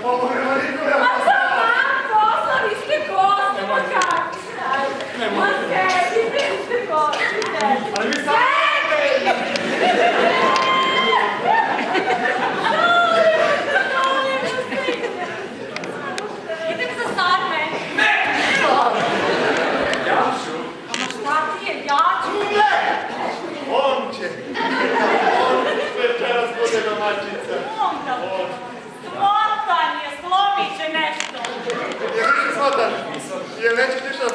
popolo che mi ha detto la Ma sta matto, sono queste cose, ma cazzo, dai. Ma senti, queste cose, senti. Senti! Once! Once, c'era scuola la magizza! Onca! Onca! διαλέξει τις θα